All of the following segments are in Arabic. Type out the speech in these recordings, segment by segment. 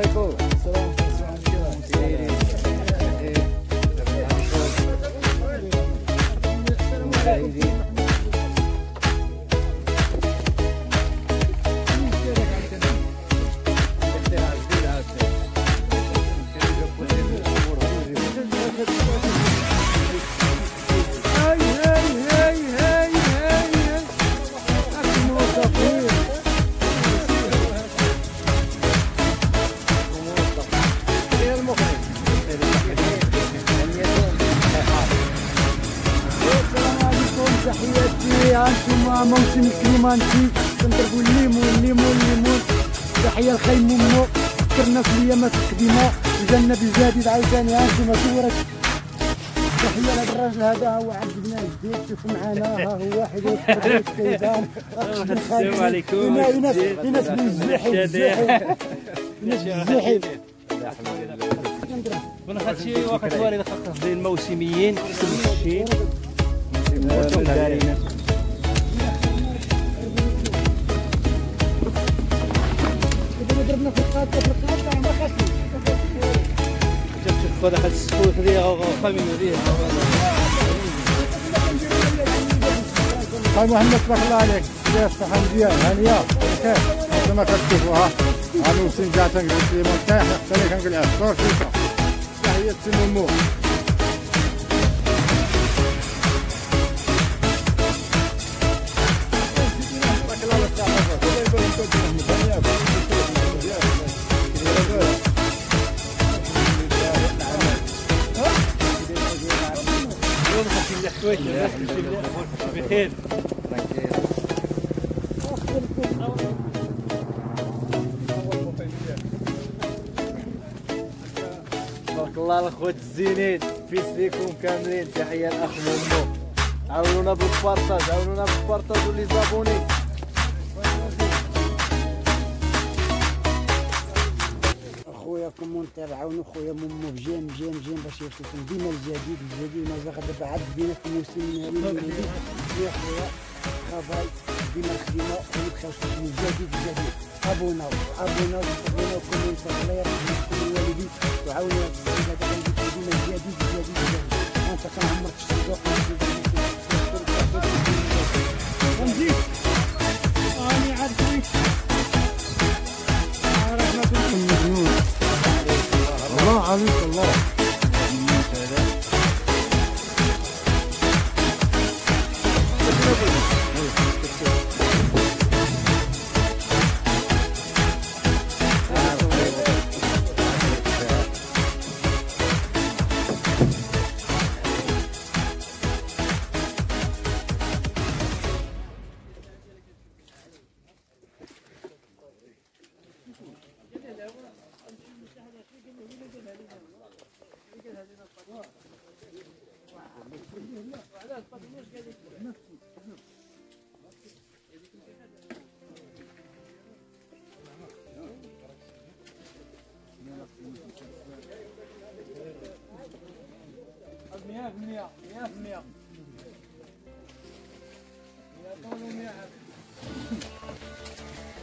最高。لخي ممو فكرنا في الايامات القديمه وجانا بالجديد عاوتاني هانتوما صورك تحيه لهذا الراجل هذا هو عبد بن جديد شوفوا معنا ها هو واحد السلام عليكم. هنا ناس ناس من الزحف الزحف. ناس الزحف. من خدشي وقت والد زي الموسميين ضربنا في القاطة في القاطة ما خسر شوف هذا خد السكوت ذي أو خمين ذي. طيب محمد تبارك الله عليك كيف الصحة مزيان هانية كيف كما كتشوفوها هانو جات نقول في منتاح حتى لها صور فيك تحية سمومو بخير الله الاخوات الزينين بيس ليكم كاملين تحية الاخ ممو. عاونونا بالبارطاج عاونونا بالبارطاج ولي زابوني. اخويا كومونتير عاونوا خويا ممو بجيم بجيم بجيم باش يوصلكم ديما الجديد الجديد مازال غدا بعد الموسم النهائي يا خويا خافاي ديما الخدمه ونتخلصوا من الجديد الجديد ابونا ابونا ابونا كومونتير الله يرحم الوالدين وعاونوا ديما الجديد الجديد الجديد وانت كنعمرك الصندوق ونزيد الله عليك الله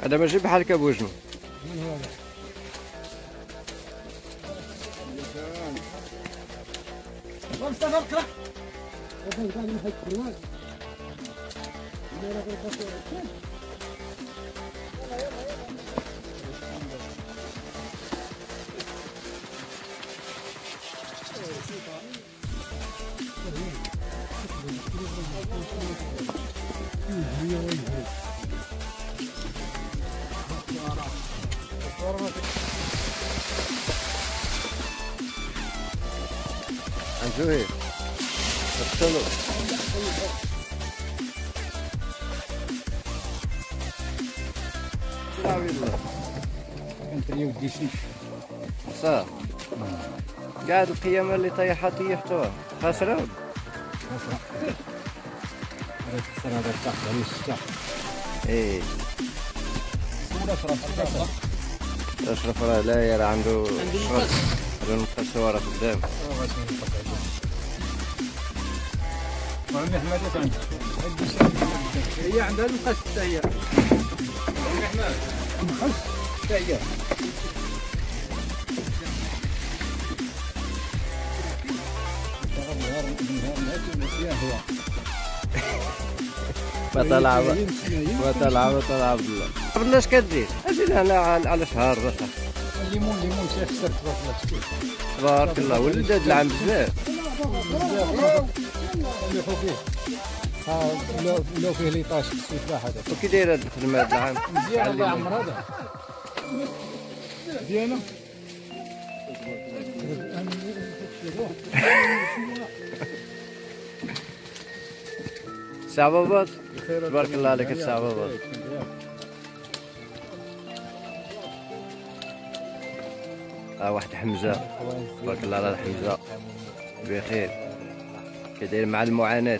هذا ماشي بحال Vamos, tá, vamos, tá. Vou arrancar ali no raio pro lado. Primeiro agora eu posso ir aqui. Thank you. لا والله انت صح. قاعد القيامة اللي طيحت طيحتوها خسروا السنة هذا الصح يعني الصح إيه. أشرف راه لا يرى عنده عنده ورا قدام. وعمي احمد؟ هي عندها المقص حتى هي احمد المقص حتى هي طلع ما طلع ما طلع عبد الله قبل اش كدير أجي هنا على شهر الليمون ليمون شي خسرت تبارك الله ولد هاد العام بزاف مليحو فيه ها لو لو فيه ليطاش في السفاح هذا وكي داير هاد الخدمه هاد العام مزيان الله يعمر هذا مزيانه ساعة بابات تبارك الله عليك الساعة بابات آه واحد حمزة. تبارك الله على حمزة. بخير. كيداير مع المعاناة.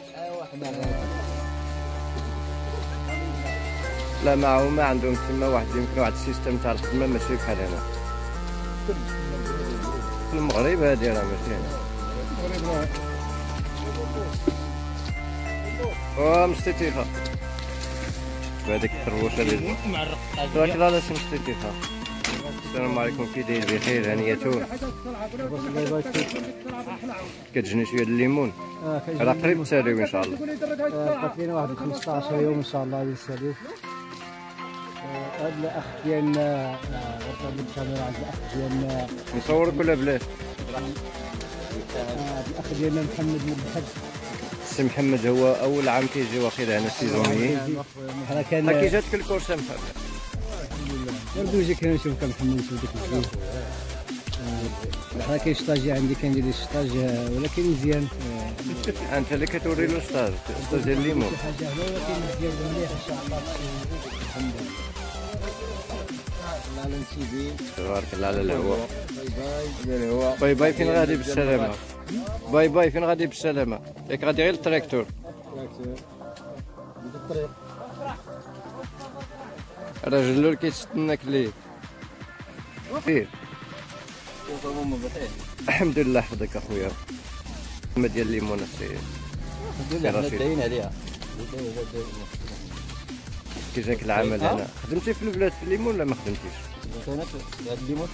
لا ما هما عندهم تما واحد يمكن واحد السيستم تاع الخدمة ماشي بحال هنا. في المغرب هادي راه ماشي هنا. آه مستتيفة بهذيك التروشة اللي الله على سي مستتيفة السلام عليكم كي داير بخير؟ فيك كتجني شوية د الليمون. آه راه قريب تساليو إن شاء الله. بقات لنا واحد 15 يوم إن شاء الله غادي نساليو. هذا الأخ ديالنا غنطلب الكاميرا عند الأخ ديالنا. نصور كل بلاد. آه، الأخ ديالنا محمد الحج. السي محمد هو أول عام كيجي واخد هنا سيزوني أنا كان كي جاتك الكورسة محمد برضو جيك هنا نشوف محمد نشوف ديك الفيلم حنا كاين شطاجي عندي كندير الشطاج ولكن مزيان انت اللي كتوري له أستاذ أستاذ ديال الليمون حاجة هنا ولكن مزيان مليح ان شاء الله الحمد لله على تبارك الله على الهواء باي باي فين غادي بالسلامه باي باي فين غادي بالسلامه ياك غادي غير التراكتور الطريق راجل اللي كيستناك ليه خير الحمد لله حفظك اخويا. ما ديال الليمون سي داين عليها. كي جاك العمل هنا خدمتي في البلاد في الليمون ولا ما خدمتيش؟ كانت هاد الليمون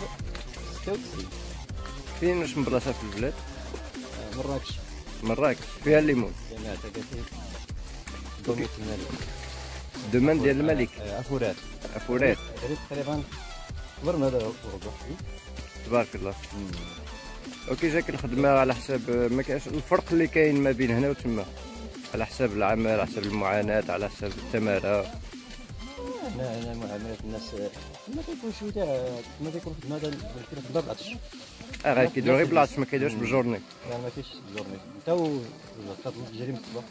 96 فين واش من بلاصة في البلاد؟ مراكش. مراكش. فيها الليمون domaine ديال الملك. أفورات. أفورات. قريب تقريبا كبر من هذا اوروبا تبارك الله. وكي جاك الخدمة على حساب ما كاينش الفرق اللي كاين ما بين هنا وتما. على حساب العمل على حساب المعاناة على حساب التماره هنا هنا معاملة الناس ما كيكون شوية ما كيكون ولكن خدمة بالعطش آه غير كيديروا غير بلاصه ما كيديروش بال journée. يعني ما فيش journée انت و تجري من الصباح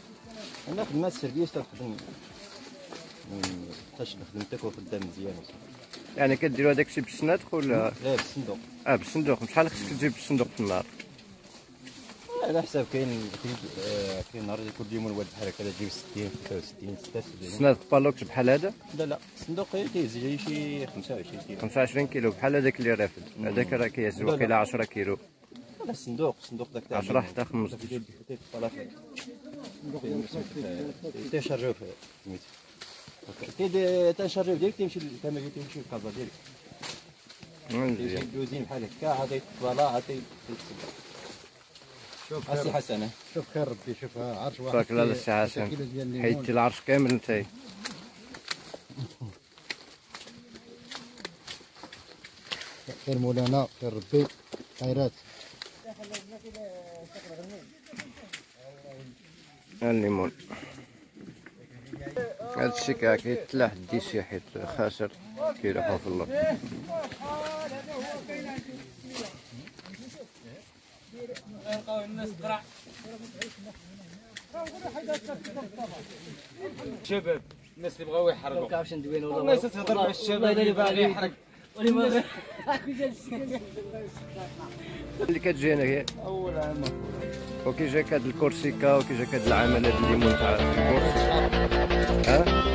أنا خدمة ال service تخدم تاش خدمتك وخدام مزيان يعني كديروا هذاك الشيء بالسنادق ولا؟ لا بالصندوق آه بالصندوق شحال خصك تجيب بالصندوق في النهار؟ على حساب كاين كاين آه، نهار يكون ديما الواد بحال هكا تجيب 60 65 76 السنادق بالوكس بحال هذا؟ لا لا. الصندوق لي شي 25 كيلو 25 كيلو. بحال هذاك اللي رافد هذاك راه كيهز لا، لا. وكيلا 10 كيلو. لا الصندوق الصندوق داك تاع 10 حتى 15 تيشارجيو في سميتو كي تنشارجيو ديالك تيمشي للكاميرا تيمشي للكازا ديالك. مزيان دوزين بحال هكا عاد يطلع عاد شوف اسي حسنة. شوف خير ربي شوف عرش واحد تبارك الله السي 10 حسن. حيدتي العرش كامل أنت. خير مولانا خير ربي. خيرات. الليمون. هذا الشيء كاع كيتلاح ديسي حيت خاسر كيروحوا في الله شباب الناس اللي بغاو يحرقوا. كاعش ندوين والله تهضر مع الشباب اللي باغي يحرق. اللي كتجي هنا هي. اول عام وكي جاك هاد الكورسيكا وكي جاك هاد العمل هاد الليمون تاع الكورس ها؟